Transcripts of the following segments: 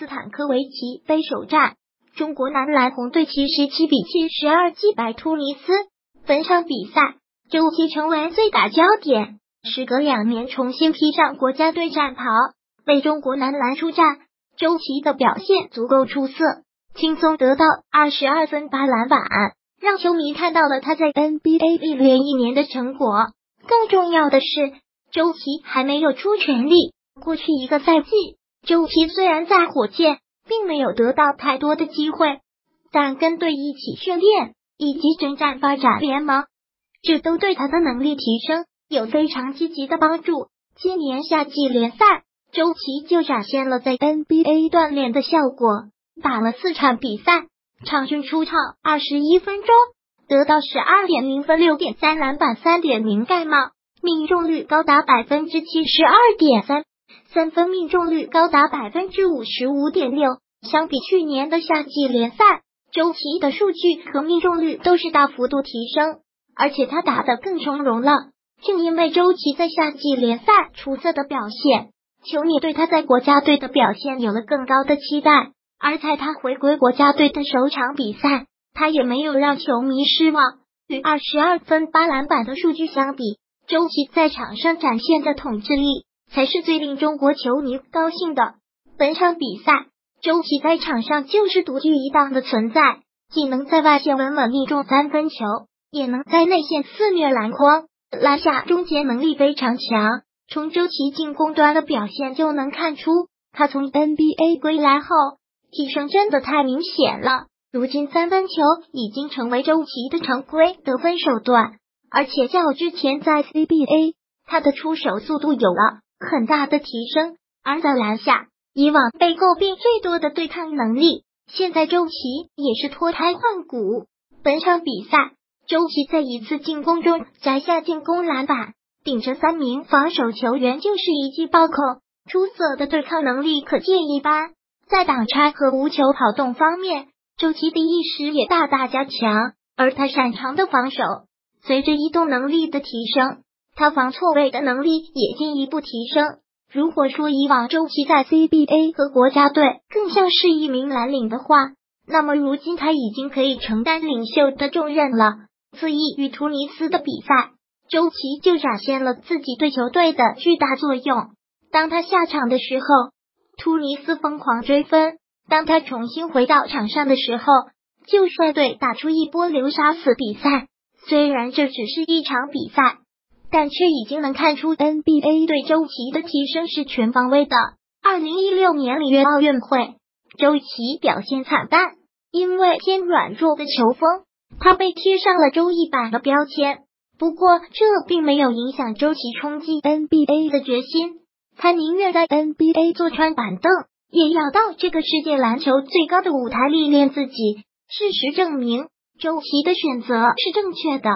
斯坦科维奇杯首战，中国男篮红队七十七比七十二击败突尼斯。本场比赛，周琦成为最大焦点。时隔两年重新披上国家队战袍，为中国男篮出战，周琦的表现足够出色，轻松得到二十二分八篮板，让球迷看到了他在 NBA 历练一年的成果。更重要的是，周琦还没有出全力。过去一个赛季，周琦虽然在火箭并没有得到太多的机会，但跟队一起训练以及征战发展联盟，这都对他的能力提升。有非常积极的帮助。今年夏季联赛，周琦就展现了在 NBA 锻炼的效果，打了四场比赛，场均出场二十一分钟，得到十二点零分、六点三篮板、三点零盖帽，命中率高达百分之七十二点三，三分命中率高达百分之五十五点六。相比去年的夏季联赛，周琦的数据和命中率都是大幅度提升，而且他打得更从容了。正因为周琦在夏季联赛出色的表现，球迷对他在国家队的表现有了更高的期待。而在他回归国家队的首场比赛，他也没有让球迷失望。与二十二分八篮板的数据相比，周琦在场上展现的统治力才是最令中国球迷高兴的。本场比赛，周琦在场上就是独具一档的存在，既能在外线稳稳命中三分球，也能在内线肆虐篮筐。篮下终结能力非常强，从周琦进攻端的表现就能看出，他从 NBA 归来后提升真的太明显了。如今三分球已经成为周琦的常规得分手段，而且较之前在 CBA，他的出手速度有了很大的提升。而在篮下，以往被诟病最多的对抗能力，现在周琦也是脱胎换骨。本场比赛。周琦在一次进攻中摘下进攻篮板，顶着三名防守球员就是一记暴扣，出色的对抗能力可见一斑。在挡拆和无球跑动方面，周琦的意识也大大加强，而他擅长的防守，随着移动能力的提升，他防错位的能力也进一步提升。如果说以往周琦在 CBA 和国家队更像是一名蓝领的话，那么如今他已经可以承担领袖的重任了。次一与突尼斯的比赛，周琦就展现了自己对球队的巨大作用。当他下场的时候，突尼斯疯狂追分；当他重新回到场上的时候，就率队打出一波流沙死比赛。虽然这只是一场比赛，但却已经能看出 NBA 对周琦的提升是全方位的。二零一六年里约奥运会，周琦表现惨淡，因为偏软弱的球风。他被贴上了周易版的标签，不过这并没有影响周琦冲击 NBA 的决心。他宁愿在 NBA 坐穿板凳，也要到这个世界篮球最高的舞台历练自己。事实证明，周琦的选择是正确的。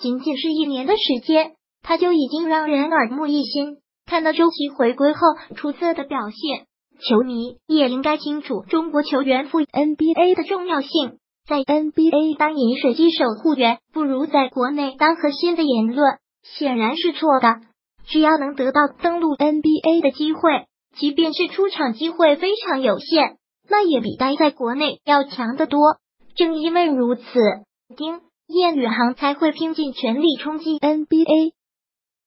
仅仅是一年的时间，他就已经让人耳目一新。看到周琦回归后出色的表现，球迷也应该清楚中国球员赴 NBA 的重要性。在 NBA 当饮水机守护员，不如在国内当核心的言论显然是错的。只要能得到登陆 NBA 的机会，即便是出场机会非常有限，那也比待在国内要强得多。正因为如此，丁叶宇航才会拼尽全力冲击 NBA。